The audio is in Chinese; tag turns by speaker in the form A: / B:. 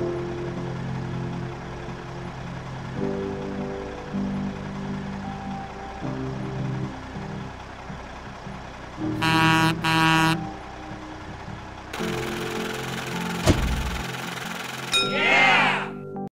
A: 了。